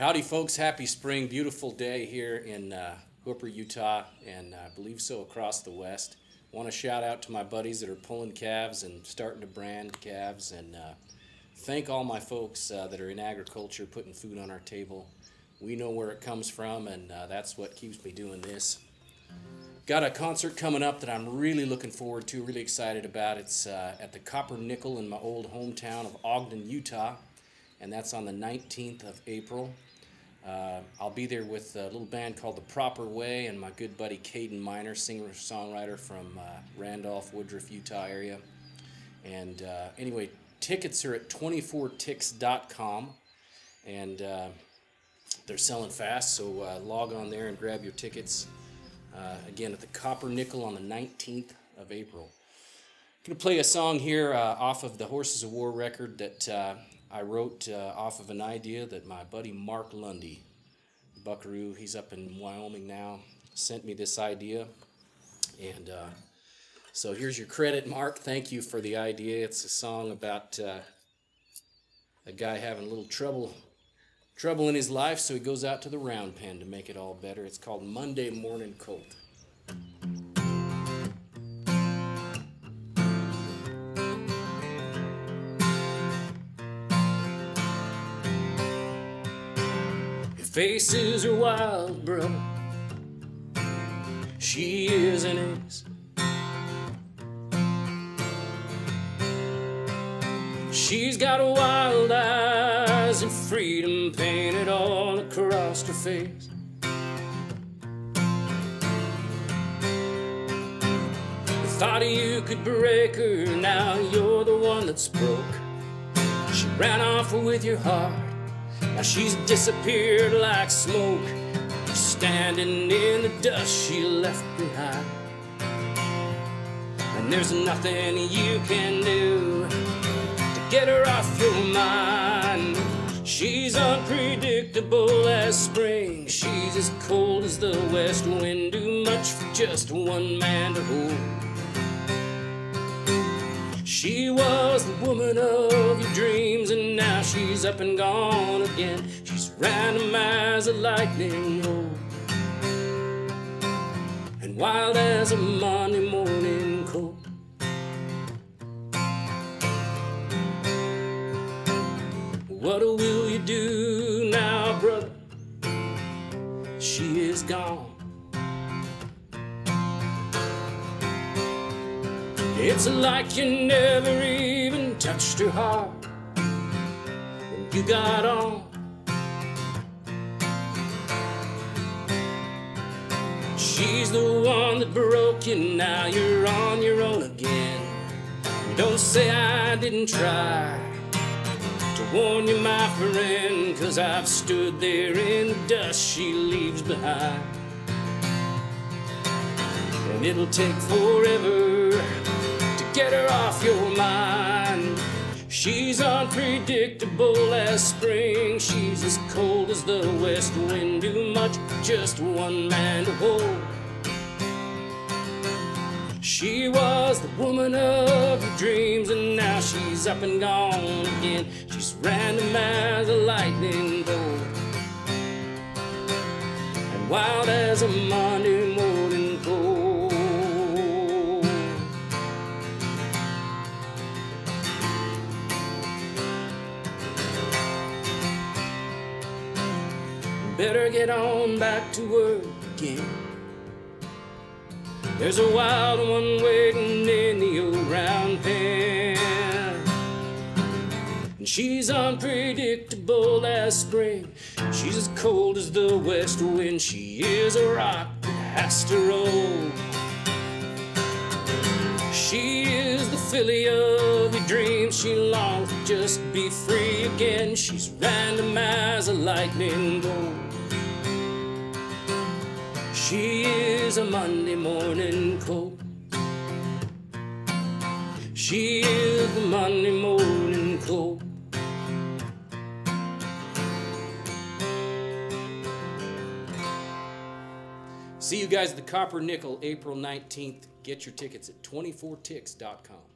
Howdy, folks. Happy spring. Beautiful day here in uh, Hooper, Utah, and I believe so across the West. Want to shout out to my buddies that are pulling calves and starting to brand calves, and uh, thank all my folks uh, that are in agriculture putting food on our table. We know where it comes from, and uh, that's what keeps me doing this. Got a concert coming up that I'm really looking forward to, really excited about. It's uh, at the Copper Nickel in my old hometown of Ogden, Utah, and that's on the 19th of April. Uh, I'll be there with a little band called The Proper Way and my good buddy Caden Miner, singer-songwriter from uh, Randolph, Woodruff, Utah area. And uh, anyway, tickets are at 24tix.com, and uh, they're selling fast, so uh, log on there and grab your tickets. Uh, again, at the Copper Nickel on the 19th of April. I'm going to play a song here off of the Horses of War record that I wrote uh, off of an idea that my buddy Mark Lundy, Buckaroo, he's up in Wyoming now, sent me this idea. And uh, so here's your credit, Mark. Thank you for the idea. It's a song about uh, a guy having a little trouble trouble in his life, so he goes out to the round pen to make it all better. It's called Monday Morning Colt. Faces are wild, bro. She is an ace. She's got wild eyes and freedom painted all across her face. Thought you could break her, now you're the one that's broke. She ran off with your heart, now she's disappeared like smoke. Standing in the dust she left behind. And there's nothing you can do to get her off your mind. She's unpredictable as spring. She's as cold as the west wind. Too much for just one man to hold. She was the woman of your dreams, and now she's up and gone again. She's random as a lightning bolt, and wild as a Monday morning colt. What will you do now, brother? She is gone. It's like you never even touched her heart when you got on. She's the one that broke you, now you're on your own again. Don't say I didn't try to warn you, my friend, cause I've stood there in the dust she leaves behind. And it'll take forever get her off your mind. She's unpredictable as spring, she's as cold as the west wind. Too much, just one man to hold. She was the woman of your dreams, and now she's up and gone again. She's random as a lightning bolt, and wild as a Monday Better get on back to work again. There's a wild one waiting in the old round pen. And she's unpredictable as spring. She's as cold as the west wind. She is a rock that has to roll. She is the filly of your dreams. She longs to just be free again. She's random as a lightning bolt. She is a Monday morning colt. She is the Monday morning colt. See you guys at the Copper Nickel April 19th. Get your tickets at 24tix.com.